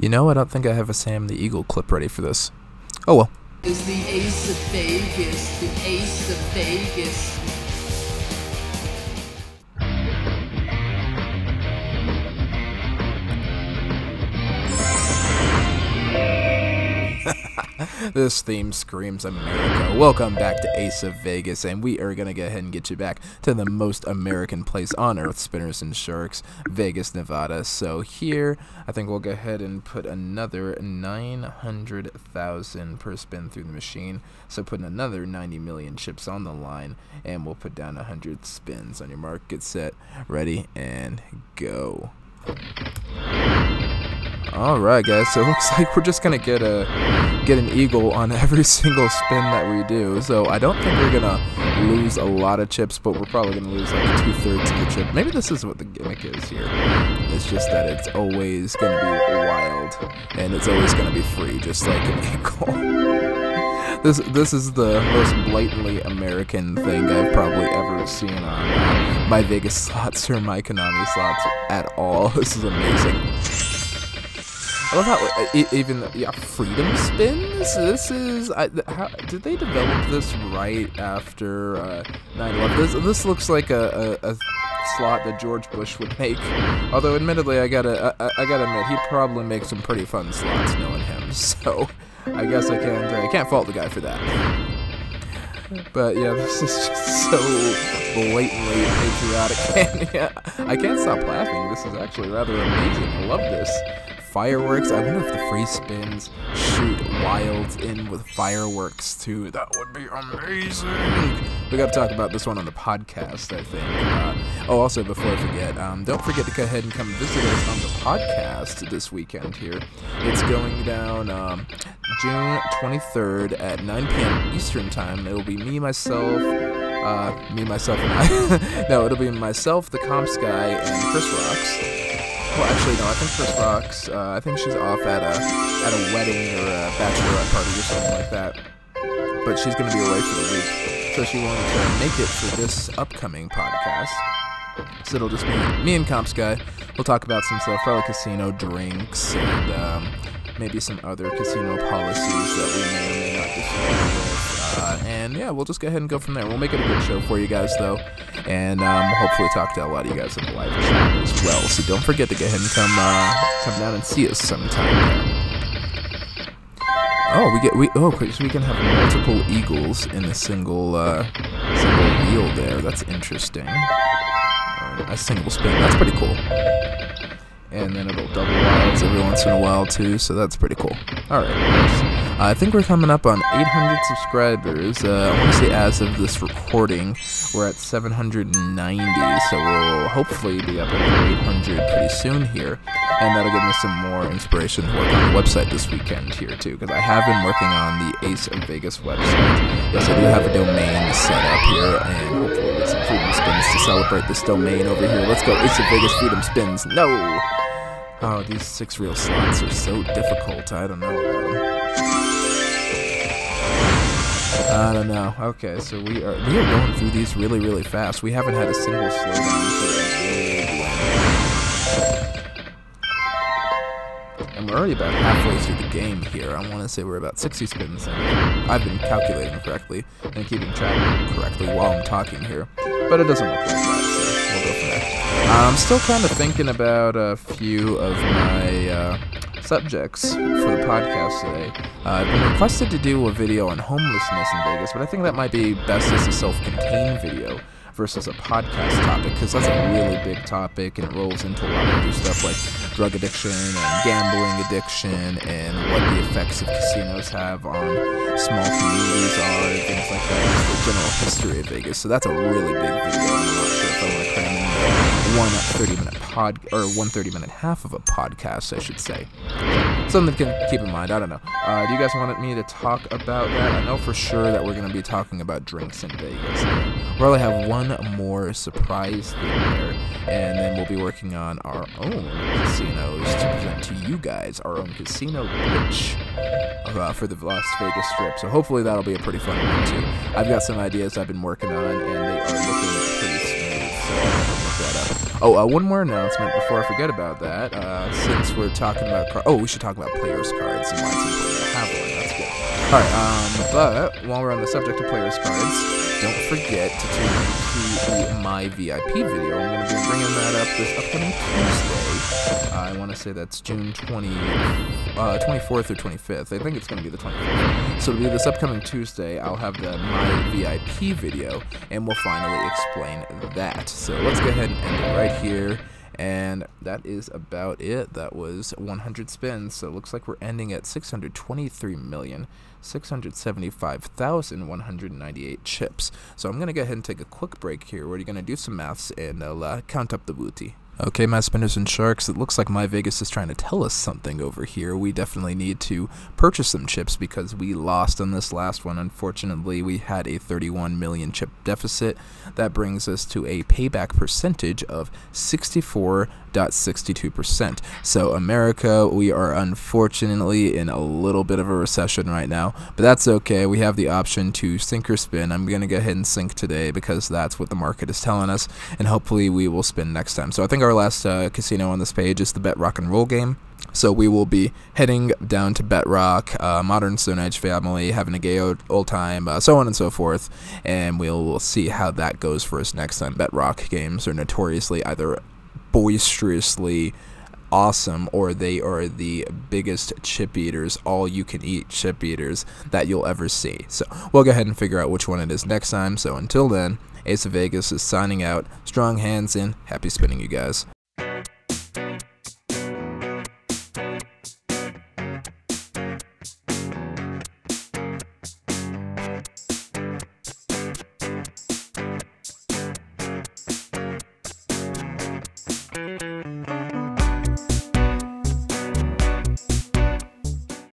You know, I don't think I have a Sam the Eagle clip ready for this. Oh well. This theme screams America. Welcome back to Ace of Vegas, and we are going to go ahead and get you back to the most American place on earth, Spinners and Sharks, Vegas, Nevada. So here, I think we'll go ahead and put another 900,000 per spin through the machine. So putting another 90 million chips on the line, and we'll put down 100 spins on your mark. Get set, ready, and go. All right, guys. So it looks like we're just gonna get a get an eagle on every single spin that we do. So I don't think we're gonna lose a lot of chips, but we're probably gonna lose like two thirds of the chip. Maybe this is what the gimmick is here. It's just that it's always gonna be wild, and it's always gonna be free, just like an eagle. This this is the most blatantly American thing I've probably ever seen on uh, MyVegas slots or my Konami slots at all. This is amazing. I love how uh, even yeah, freedom spins. This is I, how did they develop this right after uh, 9/11? This this looks like a, a, a, slot that George Bush would make. Although, admittedly, I gotta I, I gotta admit he'd probably make some pretty fun slots, knowing him. So I guess I can't uh, I can't fault the guy for that. But yeah, this is just so blatantly patriotic. And yeah, I can't stop laughing. This is actually rather amazing. I love this fireworks. I wonder if the free spins shoot wilds in with fireworks too. That would be amazing. We got to talk about this one on the podcast, I think. Uh, oh, also before I forget, um, don't forget to go ahead and come visit us on the podcast this weekend. Here, it's going down um, June 23rd at 9 p.m. Eastern time. It'll be me, myself. Uh, me, myself, and I. no, it'll be myself, the Comps guy, and Chris Rocks. Well, actually, no. I think Chris Rocks. Uh, I think she's off at a at a wedding or a bachelorette party or something like that. But she's gonna be away for the week, so she wanted to make it for this upcoming podcast. So it'll just be me and Comps guy. We'll talk about some probably casino drinks and um, maybe some other casino policies that we may or may not disagree with. Uh, and yeah, we'll just go ahead and go from there. We'll make it a good show for you guys, though, and um, hopefully talk to a lot of you guys in the live chat as well. So don't forget to ahead and come uh, come down and see us sometime. Oh, we get we oh, so we can have multiple eagles in a single uh, single wheel there. That's interesting. a single spin. That's pretty cool and then it'll double wilds every once in a while too, so that's pretty cool. Alright, uh, I think we're coming up on 800 subscribers. Uh, I want to say as of this recording, we're at 790, so we'll hopefully be up over 800 pretty soon here, and that'll give me some more inspiration to work on the website this weekend here too, because I have been working on the Ace of Vegas website. Yes, I do have a domain set up here, and hopefully with some freedom spins to celebrate this domain over here. Let's go, Ace of Vegas Freedom Spins. No! Oh, these six reel slots are so difficult. I don't know. I don't know. Okay, so we are we are going through these really really fast. We haven't had a single slowdown And we're already about halfway through the game here. I want to say we're about 60 spins in. I've been calculating correctly and keeping track correctly while I'm talking here. But it doesn't look like that, so we'll go. I'm still kind of thinking about a few of my uh, subjects for the podcast today. Uh, I've been requested to do a video on homelessness in Vegas, but I think that might be best as a self-contained video versus a podcast topic because that's a really big topic and it rolls into a lot of other stuff like drug addiction and gambling addiction and what the effects of casinos have on small communities are and things like that. Just the general history of Vegas. So that's a really big video. I'm not sure if I want to cram in one 30 minute pod or one 30 minute half of a podcast, I should say. Something to keep in mind. I don't know. Uh, do you guys want me to talk about that? I know for sure that we're going to be talking about drinks in Vegas. We'll only have one more surprise thing there, and then we'll be working on our own casinos to present to you guys our own casino pitch uh, for the Las Vegas Strip. So hopefully that'll be a pretty fun one too. I've got some ideas I've been working on, and they are looking Oh, uh, one more announcement before I forget about that. Uh, since we're talking about car- oh, we should talk about players cards and why have one. That's good. All right. Um, but while we're on the subject of players cards, don't forget to tune in to my VIP video. I'm going to be bringing that up this upcoming Tuesday. I want to say that's June 20, uh, 24th or 25th. I think it's going to be the 25th. So it'll be this upcoming Tuesday. I'll have the my VIP video, and we'll finally explain that. So let's go ahead and end it right here. And that is about it. That was 100 spins. So it looks like we're ending at 623 million. 675,198 chips. So I'm going to go ahead and take a quick break here. We're going to do some maths and I'll uh, count up the booty. Okay, my spinners and sharks, it looks like MyVegas is trying to tell us something over here. We definitely need to purchase some chips because we lost on this last one. Unfortunately, we had a 31 million chip deficit. That brings us to a payback percentage of 64.62%. So, America, we are unfortunately in a little bit of a recession right now, but that's okay. We have the option to sink or spin. I'm going to go ahead and sink today because that's what the market is telling us, and hopefully we will spin next time. So, I think our last uh, casino on this page is the Bet Rock and Roll game. So we will be heading down to Betrock, uh, Modern Stone Age family, having a gay old, time, uh, so on and so forth, and we'll see how that goes for us next time. Bet Rock games are notoriously either boisterously awesome or they are the biggest chip eaters, all you can eat chip eaters that you'll ever see. So we'll go ahead and figure out which one it is next time. So until then, Ace of Vegas is signing out. Strong hands in. Happy spinning, you guys. Thank